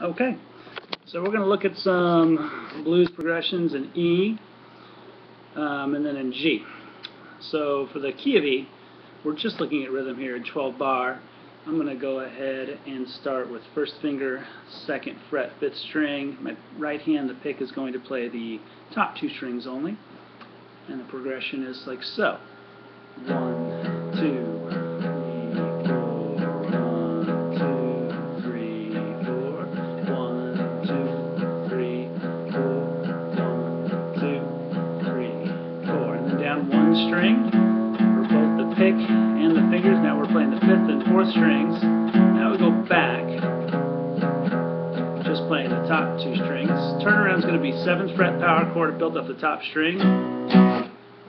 Okay, so we're going to look at some blues progressions in E um, and then in G. So for the key of E, we're just looking at rhythm here in 12 bar. I'm going to go ahead and start with first finger, second fret, fifth string. My right hand, the pick, is going to play the top two strings only. And the progression is like so. One, two, string for both the pick and the fingers. Now we're playing the fifth and fourth strings. Now we go back, just playing the top two strings. Turnaround is going to be seventh fret power chord built off the top string,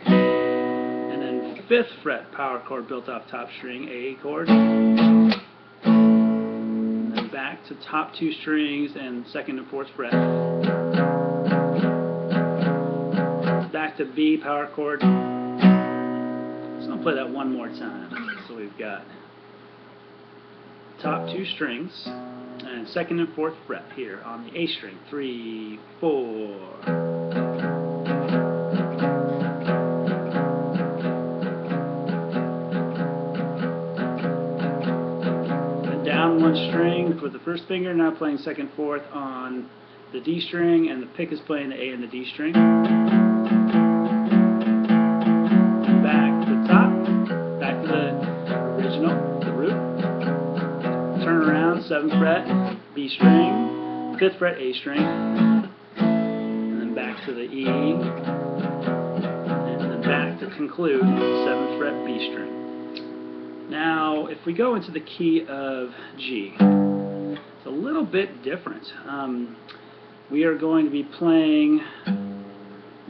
and then fifth fret power chord built off top string, A chord. And then back to top two strings and second and fourth fret. Back to B power chord. I'll play that one more time. So we've got top two strings and second and fourth fret here on the A string. Three, four. Down one string for the first finger, now playing second, fourth on the D string, and the pick is playing the A and the D string. Seventh fret, B string, fifth fret, A string, and then back to the E, and then back to conclude, seventh fret, B string. Now, if we go into the key of G, it's a little bit different. Um, we are going to be playing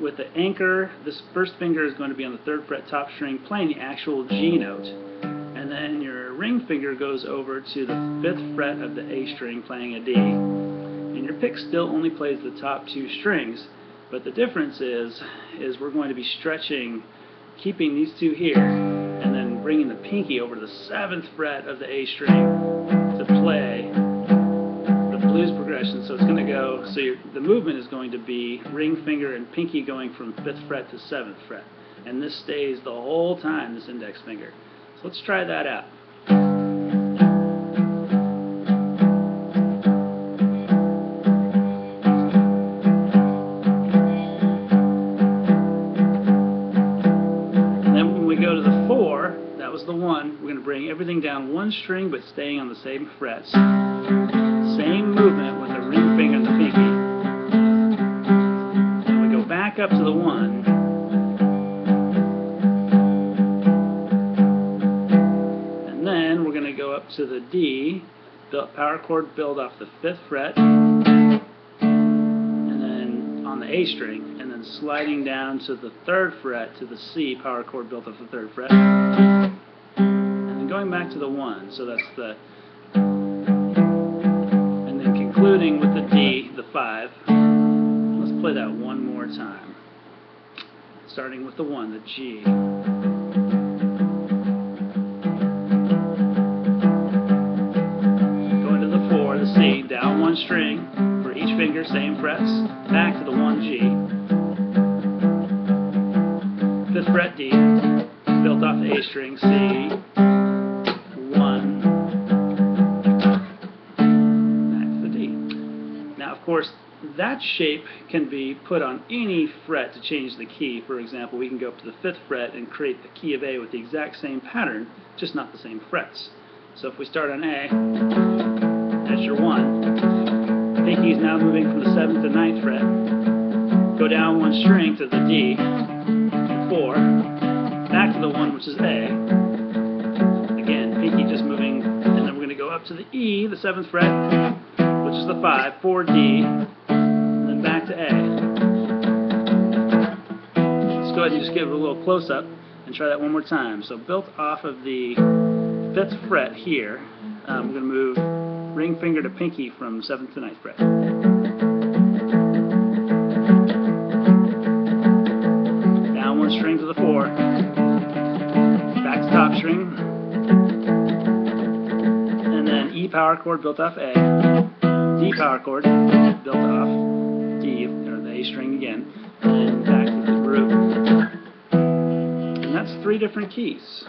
with the anchor, this first finger is going to be on the third fret top string, playing the actual G note and then your ring finger goes over to the fifth fret of the A string playing a D. And your pick still only plays the top two strings, but the difference is, is we're going to be stretching, keeping these two here, and then bringing the pinky over to the seventh fret of the A string to play the blues progression. So it's going to go, so the movement is going to be ring finger and pinky going from fifth fret to seventh fret. And this stays the whole time, this index finger. So let's try that out. And then when we go to the four, that was the one, we're going to bring everything down one string but staying on the same frets. Same movement with the ring finger and the pinky. Then we go back up to the one, to the D, power chord build off the 5th fret, and then on the A string, and then sliding down to the 3rd fret to the C, power chord built off the 3rd fret, and then going back to the 1, so that's the, and then concluding with the D, the 5. Let's play that one more time. Starting with the 1, the G. one string for each finger, same frets, back to the 1G. Fifth fret D, built off the A string, C, 1, back to the D. Now, of course, that shape can be put on any fret to change the key. For example, we can go up to the 5th fret and create the key of A with the exact same pattern, just not the same frets. So if we start on A, that's your 1 is now moving from the 7th to 9th fret. Go down one string to the D, 4, back to the 1 which is A. Again, pinky just moving, and then we're going to go up to the E, the 7th fret, which is the 5, 4 D, and then back to A. Let's go ahead and just give it a little close-up and try that one more time. So built off of the 5th fret here, um, we're going to move ring finger to pinky from 7th to ninth fret. Down one string to the 4, back to top string, and then E power chord built off A. D power chord, built off D, or the A string again, and back to the root. And that's three different keys.